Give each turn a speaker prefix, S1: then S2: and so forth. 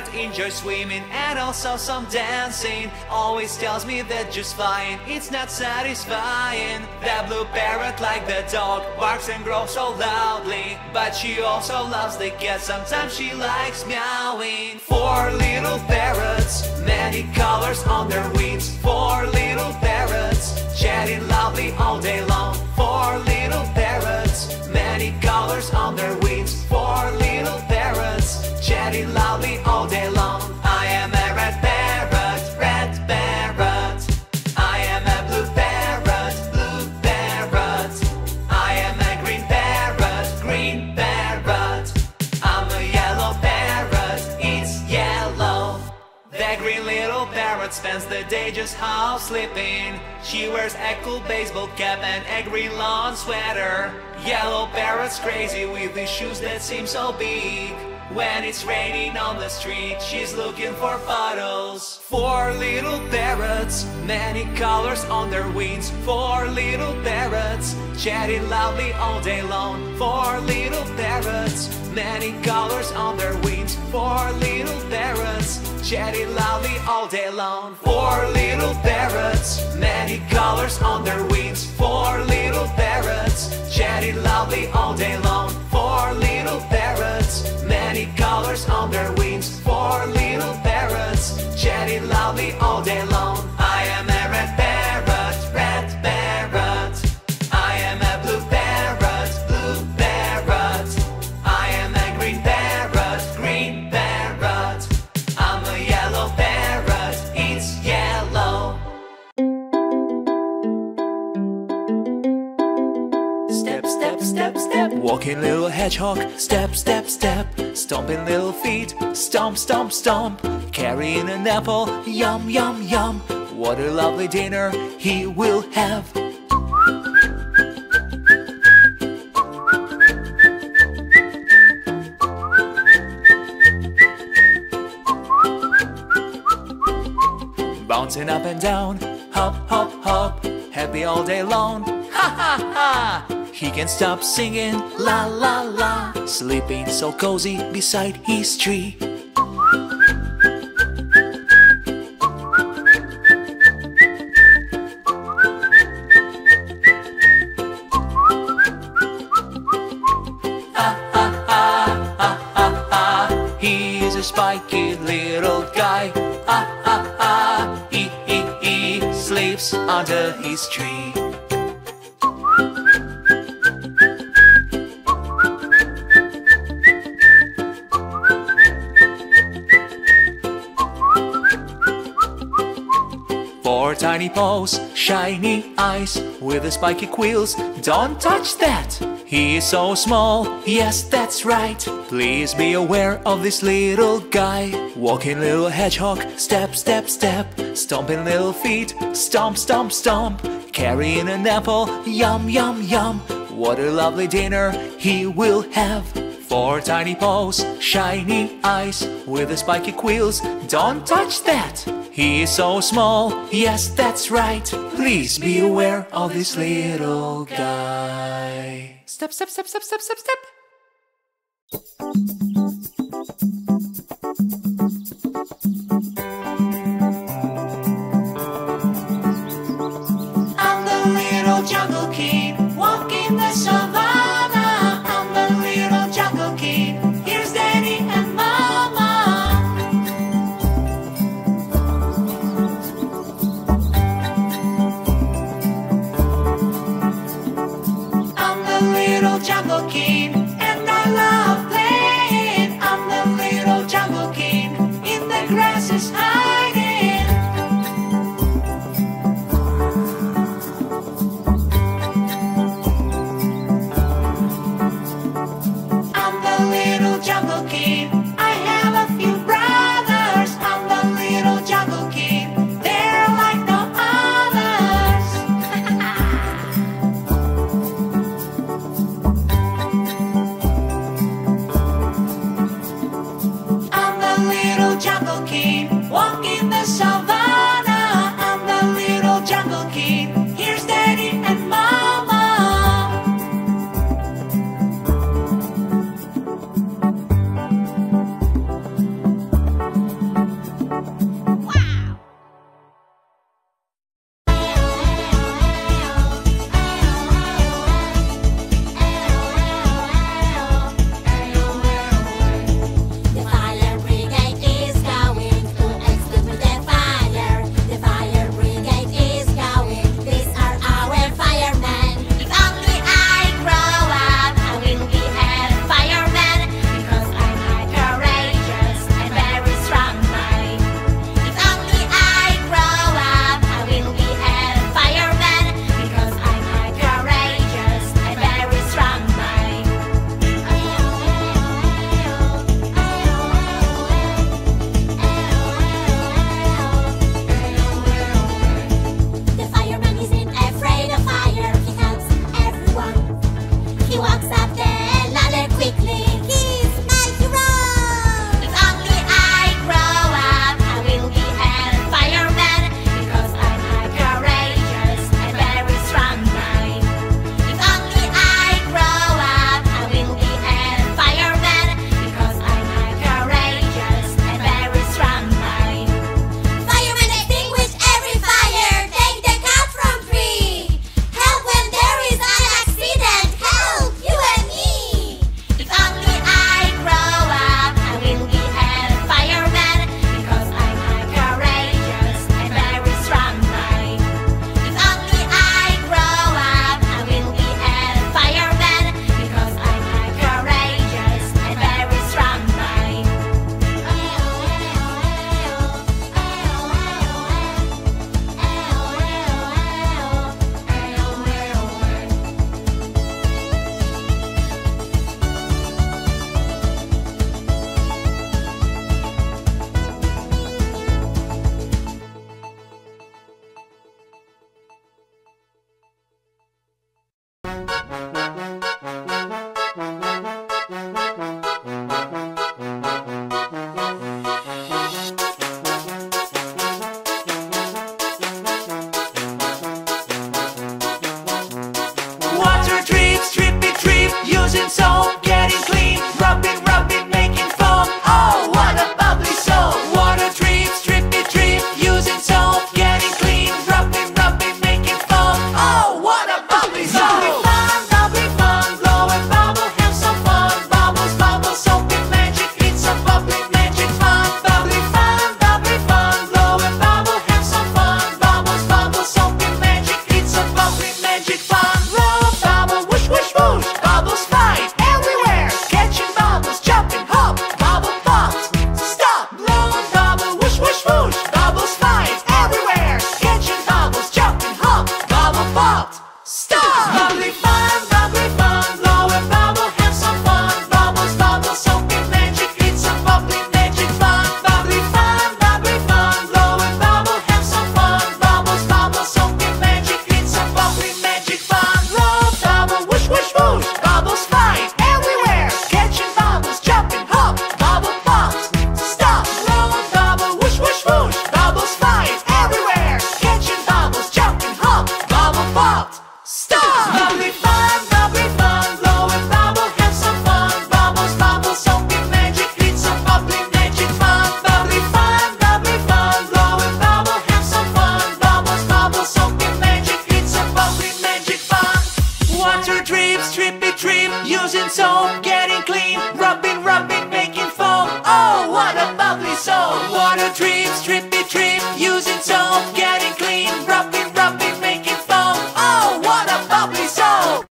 S1: Parrot enjoys swimming and also some dancing. Always tells me that just flying, it's not satisfying. That blue parrot, like the dog, barks and growls so loudly. But she also loves the cat, sometimes she likes meowing. Four little parrots, many colors on their wings. Four little parrots, chatting loudly all day long. Four little parrots, many colors on their wings. Chatting loudly all day long. I am a red parrot, red parrot. I am a blue parrot, blue parrot. I am a green parrot, green parrot. I'm a yellow parrot, it's yellow. The green little parrot spends the day just half sleeping. She wears a cool baseball cap and a green lawn sweater. Yellow parrot's crazy with the shoes that seem so big. When it's raining on the street, she's looking for puddles. Four little parrots, many colors on their wings. Four little parrots, chatting loudly all day long. Four little parrots, many colors on their wings. Four little parrots, chatting loudly all day long. Four little parrots, many colors on their wings. Four little parrots, chatting loudly all day long. Walking little hedgehog. Step, step, step. Stomping little feet. Stomp, stomp, stomp. Carrying an apple. Yum, yum, yum. What a lovely dinner he will have. Bouncing up and down, hop, hop, hop, happy all day long. Ha ha ha! He can't stop singing, la la la, sleeping so cozy beside his tree. A spiky little guy. Ah ah ah, he he he sleeps under his tree. Four tiny paws, shiny eyes, with the spiky quills. Don't touch that! He is so small, yes, that's right. Please be aware of this little guy. Walking little hedgehog, step, step, step. Stomping little feet, stomp, stomp, stomp. Carrying an apple, yum, yum, yum. What a lovely dinner he will have. Four tiny paws, shiny eyes, with the spiky quills. Don't touch that! He is so small, yes, that's right. Please be aware of this little guy. Step, step, step, step, step, step, step. So